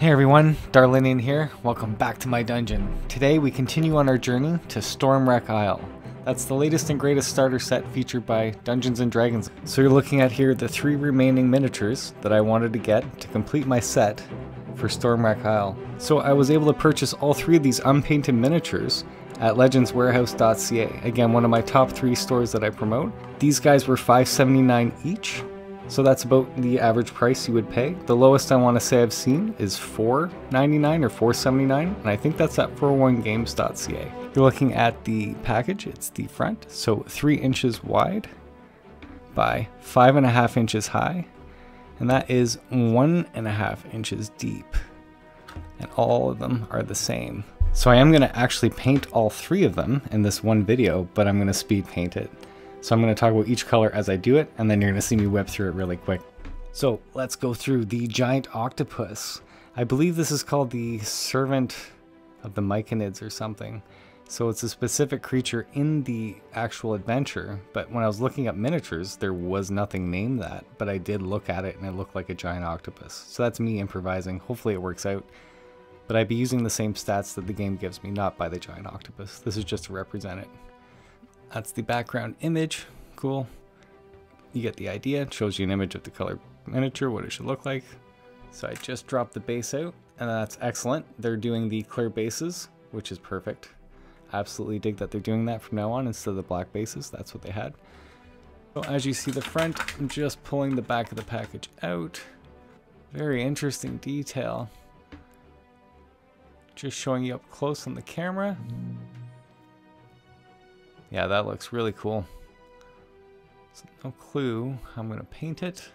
Hey everyone, Darlinian here. Welcome back to my dungeon. Today we continue on our journey to Stormwreck Isle. That's the latest and greatest starter set featured by Dungeons & Dragons. So you're looking at here the three remaining miniatures that I wanted to get to complete my set for Stormwreck Isle. So I was able to purchase all three of these unpainted miniatures at legendswarehouse.ca. Again, one of my top three stores that I promote. These guys were $5.79 each, so that's about the average price you would pay. The lowest I want to say I've seen is $4.99 or $4.79, and I think that's at 401games.ca. You're looking at the package, it's the front, so 3 inches wide by 5.5 inches high, and that is 1.5 inches deep. And all of them are the same. So I am going to actually paint all three of them in this one video, but I'm going to speed paint it. So I'm going to talk about each color as I do it, and then you're going to see me whip through it really quick. So let's go through the giant octopus. I believe this is called the Servant of the Myconids or something. So it's a specific creature in the actual adventure, but when I was looking up miniatures, there was nothing named that, but I did look at it and it looked like a giant octopus. So that's me improvising. Hopefully it works out. But I'd be using the same stats that the game gives me, not by the giant octopus. This is just to represent it. That's the background image. Cool. You get the idea. It shows you an image of the color miniature, what it should look like. So I just dropped the base out, and that's excellent. They're doing the clear bases, which is perfect. Absolutely dig that they're doing that from now on instead of the black bases. That's what they had. So as you see the front, I'm just pulling the back of the package out. Very interesting detail. Just showing you up close on the camera. Yeah, that looks really cool. So no clue how I'm going to paint it.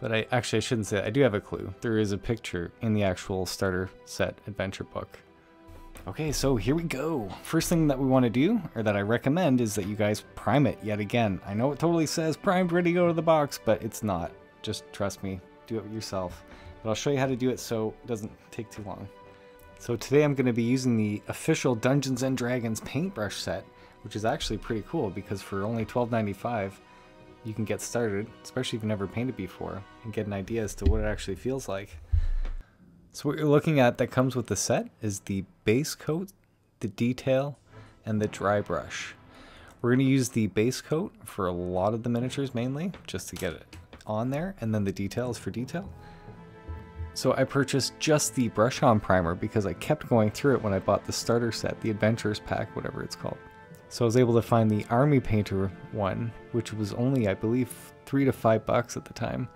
But I actually I shouldn't say that. I do have a clue. There is a picture in the actual starter set adventure book. Okay, so here we go. First thing that we want to do, or that I recommend, is that you guys prime it yet again. I know it totally says primed, ready to go to the box, but it's not. Just trust me, do it yourself. But I'll show you how to do it so it doesn't take too long. So today I'm going to be using the official Dungeons & Dragons paintbrush set which is actually pretty cool because for only $12.95 you can get started, especially if you've never painted before, and get an idea as to what it actually feels like. So what you're looking at that comes with the set is the base coat, the detail, and the dry brush. We're going to use the base coat for a lot of the miniatures mainly, just to get it on there, and then the details for detail. So I purchased just the brush on primer because I kept going through it when I bought the starter set, the adventures pack, whatever it's called. So I was able to find the Army Painter one, which was only, I believe, three to five bucks at the time.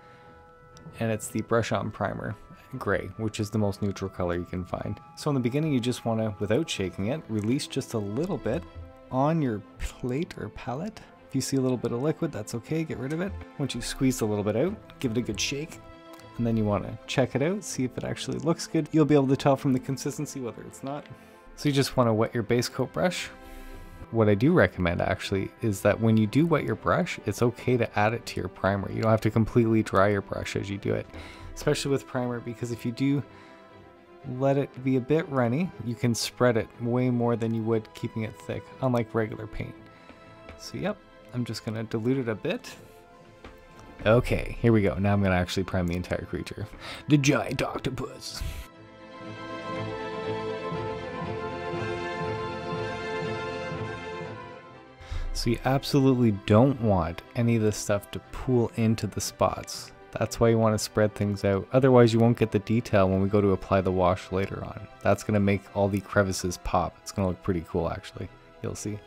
And it's the brush on primer, gray, which is the most neutral color you can find. So in the beginning, you just want to, without shaking it, release just a little bit on your plate or palette. If you see a little bit of liquid, that's okay, get rid of it. Once you squeeze a little bit out, give it a good shake, and then you want to check it out, see if it actually looks good. You'll be able to tell from the consistency whether it's not. So you just want to wet your base coat brush, what I do recommend actually is that when you do wet your brush, it's okay to add it to your primer. You don't have to completely dry your brush as you do it, especially with primer, because if you do let it be a bit runny, you can spread it way more than you would keeping it thick, unlike regular paint. So yep, I'm just gonna dilute it a bit. Okay, here we go. Now I'm gonna actually prime the entire creature. The giant octopus. So you absolutely don't want any of this stuff to pool into the spots. That's why you want to spread things out. Otherwise you won't get the detail when we go to apply the wash later on. That's going to make all the crevices pop. It's going to look pretty cool actually. You'll see.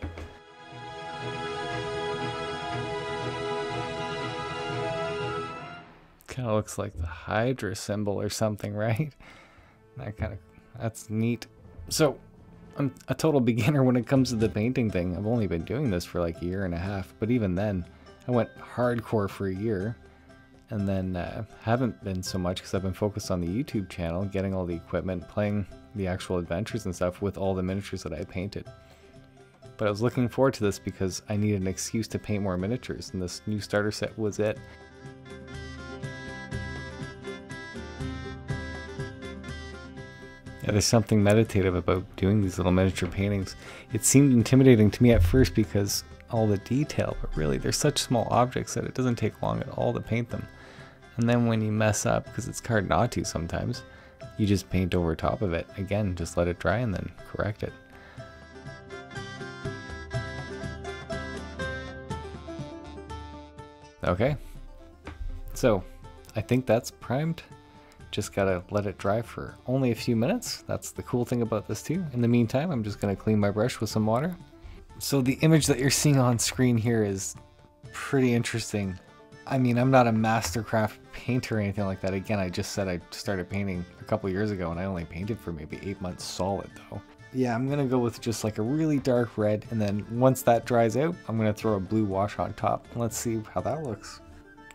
Kind of looks like the Hydra symbol or something, right? That kind of, that's neat. So I'm a total beginner when it comes to the painting thing. I've only been doing this for like a year and a half, but even then, I went hardcore for a year, and then uh, haven't been so much because I've been focused on the YouTube channel, getting all the equipment, playing the actual adventures and stuff with all the miniatures that I painted. But I was looking forward to this because I needed an excuse to paint more miniatures, and this new starter set was it. Yeah, there's something meditative about doing these little miniature paintings. It seemed intimidating to me at first because all the detail, but really they're such small objects that it doesn't take long at all to paint them. And then when you mess up, because it's hard not to sometimes, you just paint over top of it. Again, just let it dry and then correct it. Okay, so I think that's primed. Just gotta let it dry for only a few minutes. That's the cool thing about this too. In the meantime, I'm just gonna clean my brush with some water. So the image that you're seeing on screen here is pretty interesting. I mean, I'm not a mastercraft painter or anything like that. Again, I just said I started painting a couple years ago and I only painted for maybe eight months solid though. Yeah, I'm gonna go with just like a really dark red and then once that dries out, I'm gonna throw a blue wash on top. Let's see how that looks.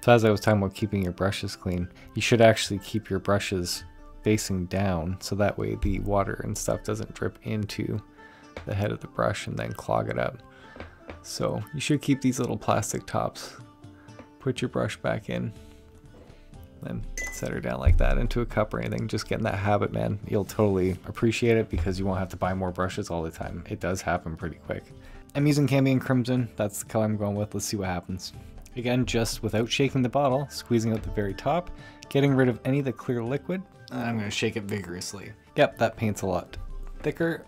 So as I was talking about keeping your brushes clean, you should actually keep your brushes facing down so that way the water and stuff doesn't drip into the head of the brush and then clog it up. So you should keep these little plastic tops. Put your brush back in, and set her down like that into a cup or anything. Just get in that habit, man. You'll totally appreciate it because you won't have to buy more brushes all the time. It does happen pretty quick. I'm using Cambion Crimson. That's the color I'm going with. Let's see what happens. Again, just without shaking the bottle, squeezing out the very top, getting rid of any of the clear liquid. I'm going to shake it vigorously. Yep, that paint's a lot thicker.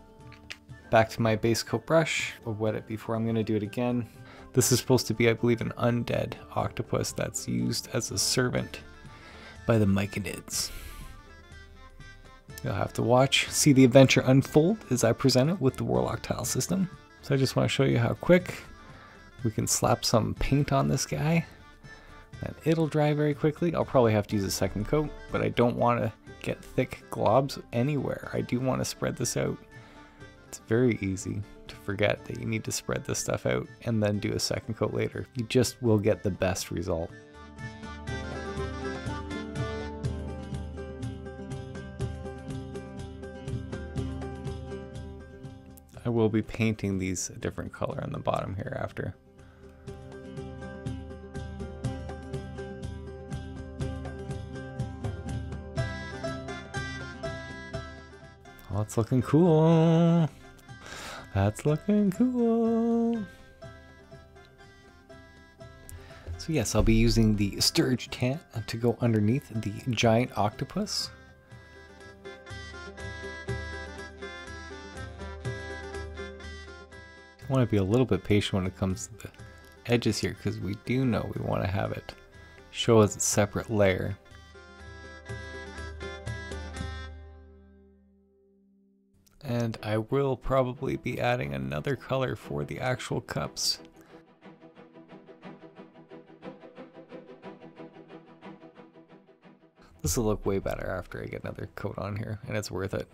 Back to my base coat brush. I'll wet it before I'm going to do it again. This is supposed to be, I believe, an undead octopus that's used as a servant by the Myconids. You'll have to watch, see the adventure unfold as I present it with the Warlock tile system. So I just want to show you how quick we can slap some paint on this guy and it'll dry very quickly. I'll probably have to use a second coat, but I don't want to get thick globs anywhere. I do want to spread this out. It's very easy to forget that you need to spread this stuff out and then do a second coat later. You just will get the best result. I will be painting these a different color on the bottom here after. That's looking cool. That's looking cool. So yes, I'll be using the Stirge Tan to go underneath the giant octopus. I want to be a little bit patient when it comes to the edges here because we do know we want to have it show as a separate layer. And I will probably be adding another color for the actual cups. This will look way better after I get another coat on here, and it's worth it.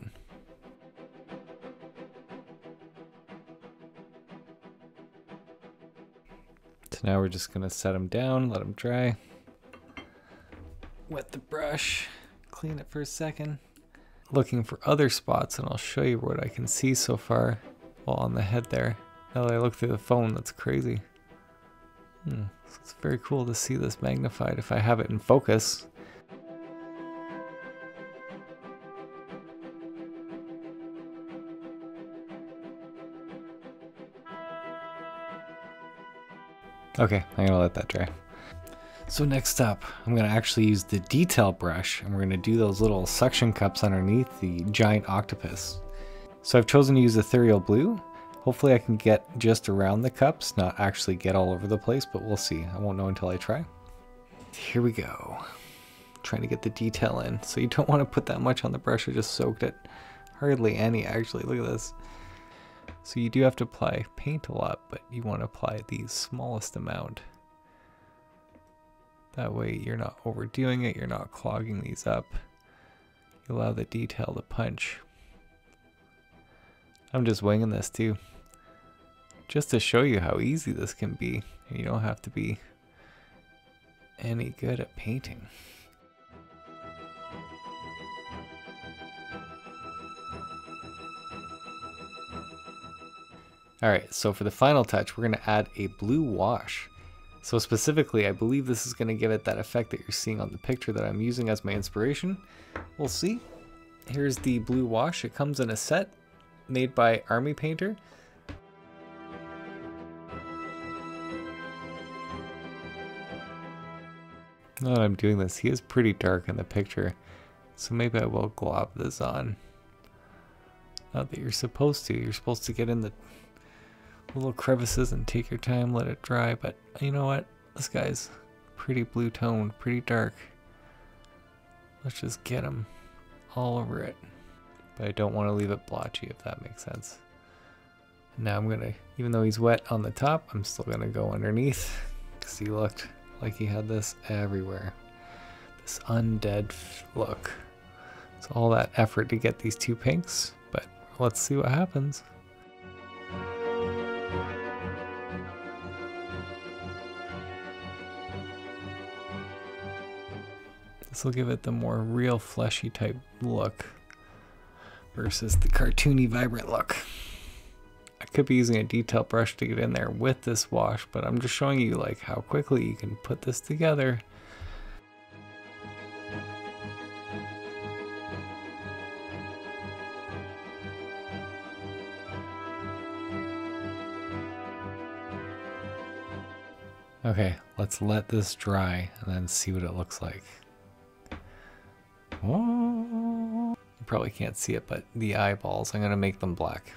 So now we're just gonna set them down, let them dry. Wet the brush, clean it for a second. Looking for other spots and I'll show you what I can see so far while on the head there. Now that I look through the phone, that's crazy. Hmm. It's very cool to see this magnified if I have it in focus. Okay, I'm gonna let that dry. So next up, I'm gonna actually use the detail brush and we're gonna do those little suction cups underneath the giant octopus. So I've chosen to use ethereal blue. Hopefully I can get just around the cups, not actually get all over the place, but we'll see. I won't know until I try. Here we go. Trying to get the detail in. So you don't want to put that much on the brush, I just soaked it. Hardly any actually, look at this. So you do have to apply paint a lot, but you want to apply the smallest amount. That way you're not overdoing it, you're not clogging these up. You allow the detail to punch. I'm just winging this too. Just to show you how easy this can be. You don't have to be any good at painting. Alright, so for the final touch, we're going to add a blue wash. So specifically, I believe this is going to give it that effect that you're seeing on the picture that I'm using as my inspiration. We'll see. Here's the blue wash. It comes in a set made by Army Painter. Now that I'm doing this, he is pretty dark in the picture. So maybe I will glob this on. Not that you're supposed to. You're supposed to get in the little crevices and take your time, let it dry. But you know what? This guy's pretty blue toned, pretty dark. Let's just get him all over it. But I don't want to leave it blotchy, if that makes sense. Now I'm going to, even though he's wet on the top, I'm still going to go underneath. Because he looked like he had this everywhere. This undead look. It's all that effort to get these two pinks, but let's see what happens. This will give it the more real fleshy type look versus the cartoony vibrant look. I could be using a detail brush to get in there with this wash, but I'm just showing you like how quickly you can put this together. Okay, let's let this dry and then see what it looks like. You probably can't see it, but the eyeballs, I'm going to make them black.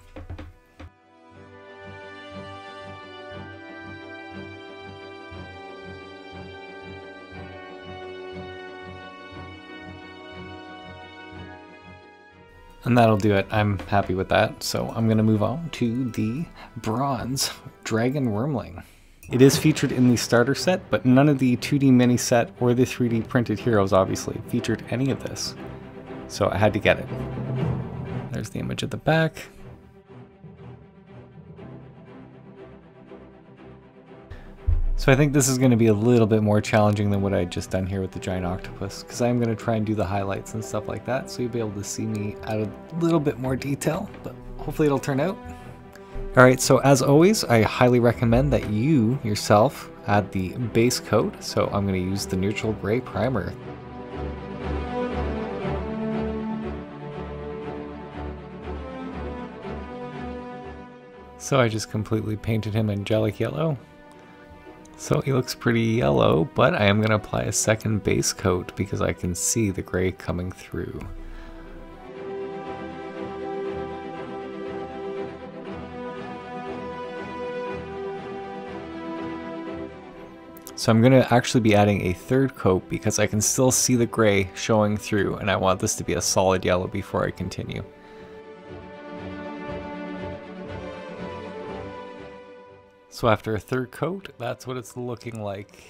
And that'll do it. I'm happy with that. So I'm going to move on to the bronze dragon wyrmling. It is featured in the starter set, but none of the 2D mini set or the 3D printed heroes obviously featured any of this. So I had to get it. There's the image at the back. So I think this is going to be a little bit more challenging than what I just done here with the giant octopus, because I'm going to try and do the highlights and stuff like that, so you'll be able to see me add a little bit more detail, but hopefully it'll turn out. Alright, so as always, I highly recommend that you yourself add the base coat. So I'm going to use the neutral gray primer. So I just completely painted him angelic yellow. So he looks pretty yellow, but I am going to apply a second base coat because I can see the gray coming through. So I'm going to actually be adding a third coat because I can still see the gray showing through and I want this to be a solid yellow before I continue. So after a third coat, that's what it's looking like.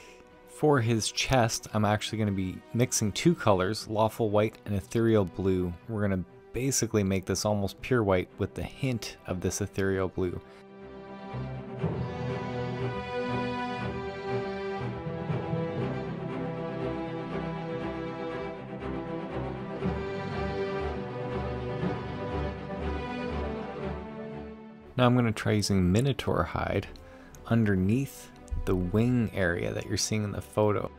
For his chest, I'm actually going to be mixing two colors, Lawful White and Ethereal Blue. We're going to basically make this almost pure white with the hint of this Ethereal Blue. Now I'm going to try using Minotaur hide underneath the wing area that you're seeing in the photo.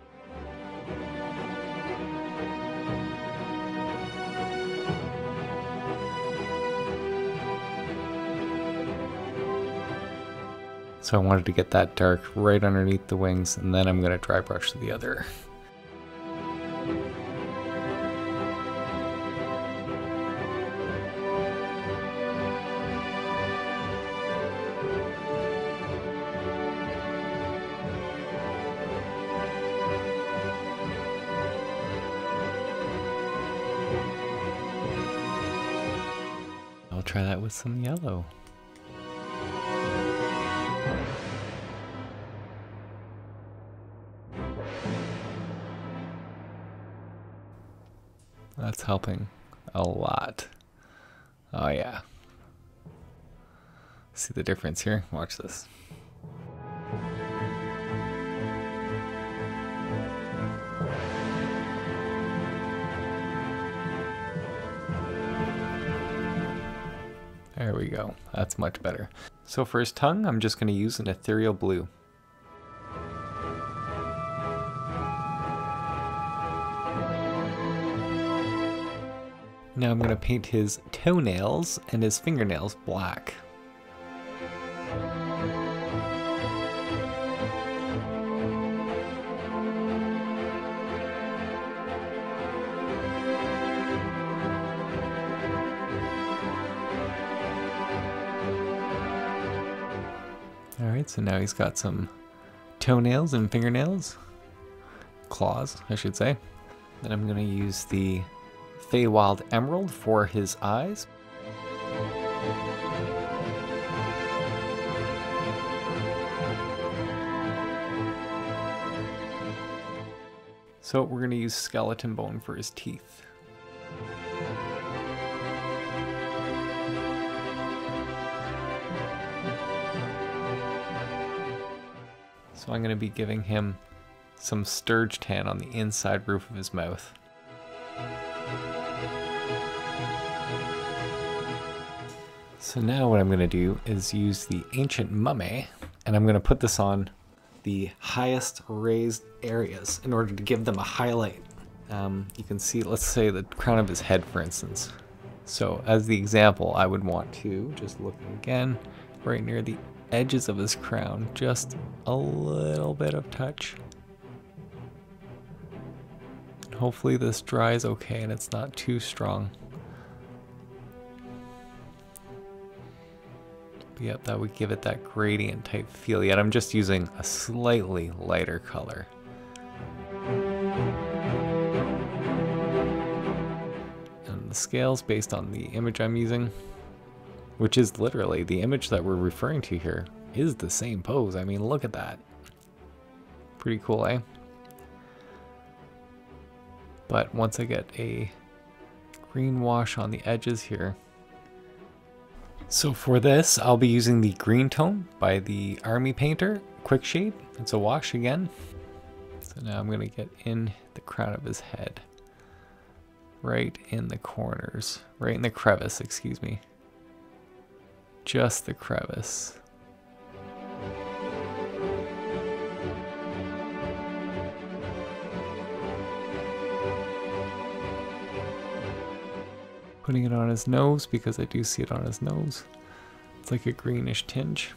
So I wanted to get that dark right underneath the wings and then I'm going to dry brush the other try that with some yellow. That's helping a lot. Oh yeah. See the difference here? Watch this. There we go. That's much better. So for his tongue, I'm just going to use an ethereal blue. Now I'm going to paint his toenails and his fingernails black. So now he's got some toenails and fingernails. Claws, I should say. Then I'm going to use the Feywild Emerald for his eyes. So we're going to use skeleton bone for his teeth. So I'm going to be giving him some stirge tan on the inside roof of his mouth. So now what I'm going to do is use the Ancient Mummy, and I'm going to put this on the highest raised areas in order to give them a highlight. Um, you can see, let's say the crown of his head, for instance. So as the example, I would want to, just look again, right near the edges of his crown, just a little bit of touch. hopefully this dries okay and it's not too strong. But yep, that would give it that gradient type feel, yet I'm just using a slightly lighter color. And the scales based on the image I'm using which is literally the image that we're referring to here, is the same pose. I mean, look at that. Pretty cool, eh? But once I get a green wash on the edges here, so for this, I'll be using the green tone by the Army Painter Quick Shade. It's a wash again. So now I'm going to get in the crown of his head. Right in the corners. Right in the crevice, excuse me just the crevice. Putting it on his nose because I do see it on his nose. It's like a greenish tinge.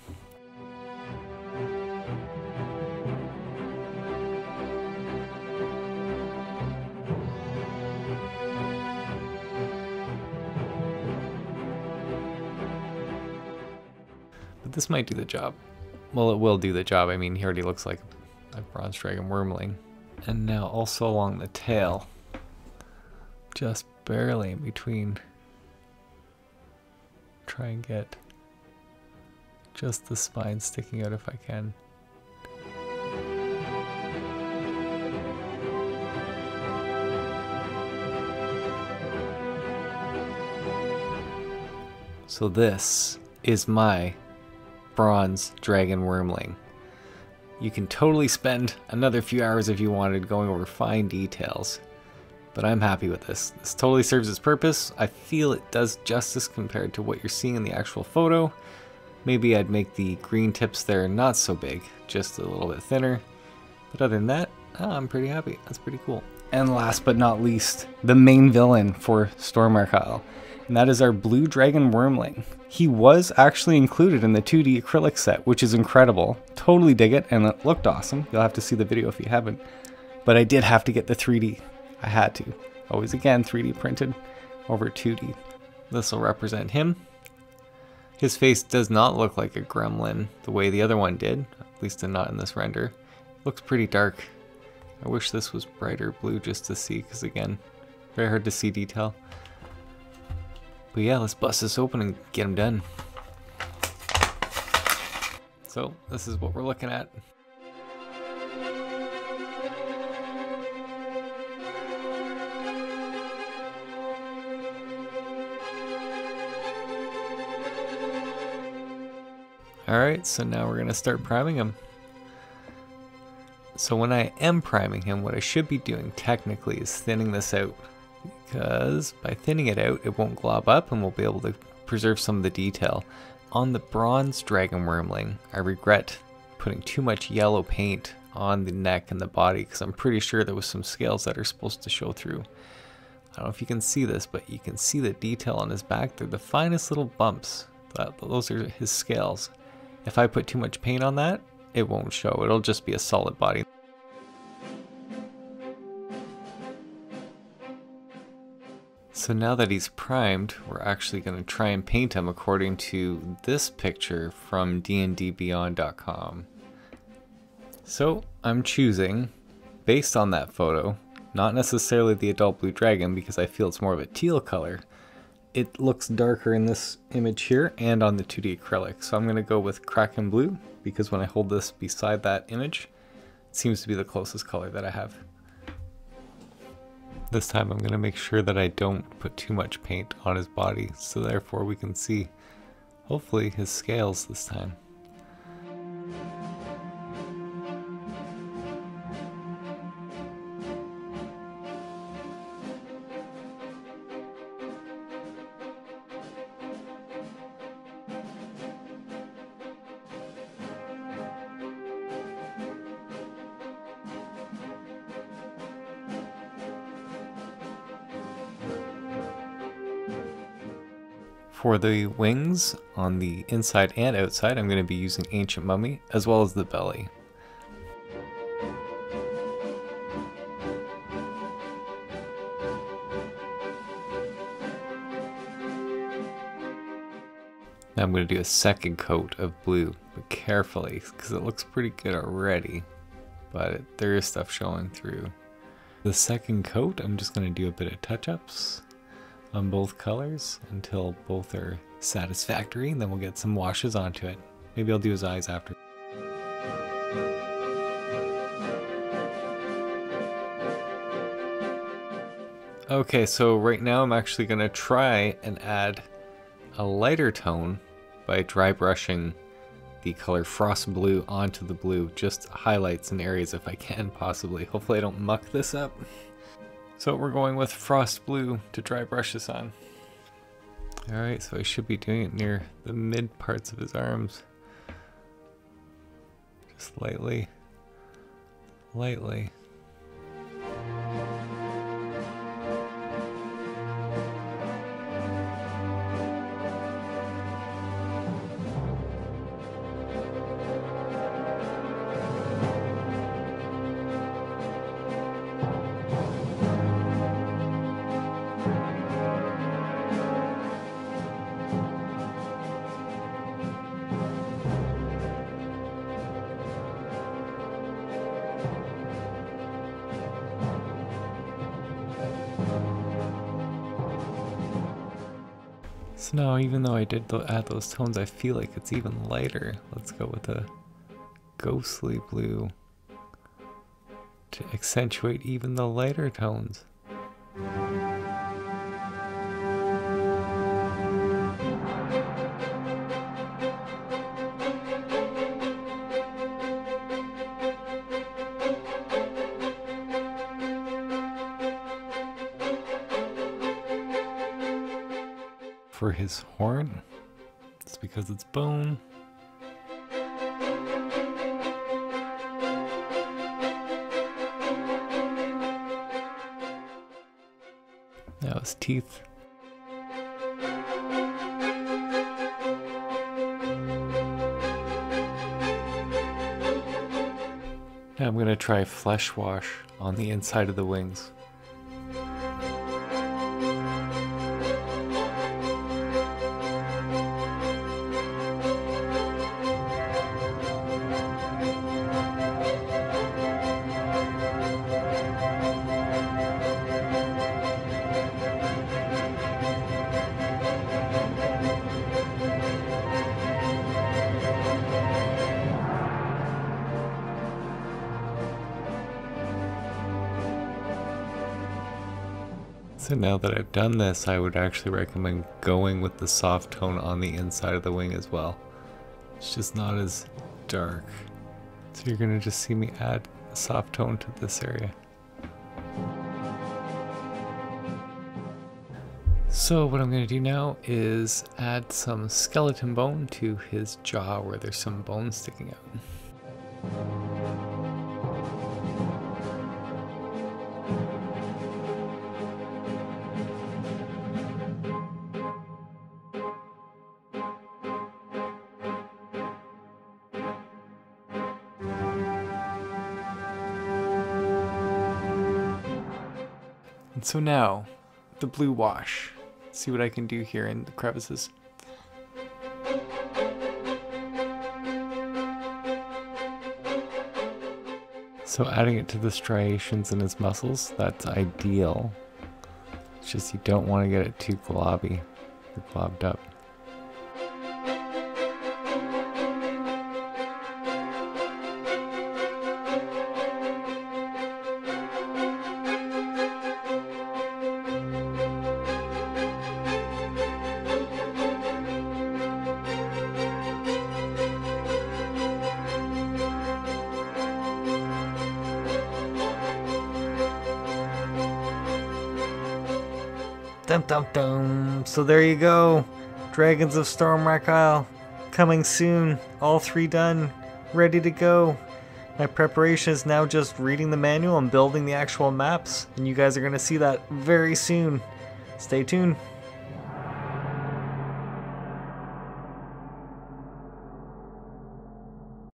This might do the job. Well, it will do the job. I mean, he already looks like a bronze dragon Wyrmling. And now also along the tail. Just barely in between. Try and get just the spine sticking out if I can. So this is my bronze dragon wyrmling. You can totally spend another few hours if you wanted going over fine details, but I'm happy with this. This totally serves its purpose. I feel it does justice compared to what you're seeing in the actual photo. Maybe I'd make the green tips there not so big, just a little bit thinner. But other than that, oh, I'm pretty happy. That's pretty cool. And last but not least, the main villain for Isle and that is our Blue Dragon wyrmling. He was actually included in the 2D acrylic set, which is incredible. Totally dig it, and it looked awesome. You'll have to see the video if you haven't. But I did have to get the 3D. I had to. Always again, 3D printed over 2D. This will represent him. His face does not look like a gremlin the way the other one did, at least not in this render. Looks pretty dark. I wish this was brighter blue just to see, because again, very hard to see detail. But yeah, let's bust this open and get them done. So this is what we're looking at. Alright, so now we're going to start priming him. So when I am priming him, what I should be doing technically is thinning this out because by thinning it out, it won't glob up and we'll be able to preserve some of the detail. On the bronze dragon wyrmling, I regret putting too much yellow paint on the neck and the body because I'm pretty sure there was some scales that are supposed to show through. I don't know if you can see this, but you can see the detail on his back. They're the finest little bumps. That, those are his scales. If I put too much paint on that, it won't show. It'll just be a solid body. So now that he's primed, we're actually going to try and paint him according to this picture from dndbeyond.com. So I'm choosing, based on that photo, not necessarily the adult blue dragon because I feel it's more of a teal color. It looks darker in this image here and on the 2D acrylic. So I'm going to go with Kraken Blue because when I hold this beside that image, it seems to be the closest color that I have. This time I'm going to make sure that I don't put too much paint on his body, so therefore we can see, hopefully, his scales this time. For the wings on the inside and outside, I'm going to be using Ancient Mummy, as well as the belly. Now I'm going to do a second coat of blue, but carefully, because it looks pretty good already, but there is stuff showing through. The second coat, I'm just going to do a bit of touch-ups on both colors until both are satisfactory. And then we'll get some washes onto it. Maybe I'll do his eyes after. Okay, so right now I'm actually going to try and add a lighter tone by dry brushing the color frost blue onto the blue. Just highlights in areas if I can possibly. Hopefully I don't muck this up. So we're going with frost blue to dry brush this on. Alright, so I should be doing it near the mid parts of his arms. Just lightly. Lightly. I did add those tones, I feel like it's even lighter. Let's go with a ghostly blue to accentuate even the lighter tones. For his horn. It's because it's bone. Now his teeth. Now I'm going to try flesh wash on the inside of the wings. Now that I've done this, I would actually recommend going with the soft tone on the inside of the wing as well. It's just not as dark. So you're gonna just see me add a soft tone to this area. So what I'm going to do now is add some skeleton bone to his jaw where there's some bone sticking out. So now, the blue wash. See what I can do here in the crevices. So adding it to the striations in his muscles, that's ideal. It's just you don't want to get it too globby globbed up. Dum dum. So there you go. Dragons of Stormwreck Isle. Coming soon. All three done. Ready to go. My preparation is now just reading the manual and building the actual maps. And you guys are going to see that very soon. Stay tuned.